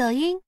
抖音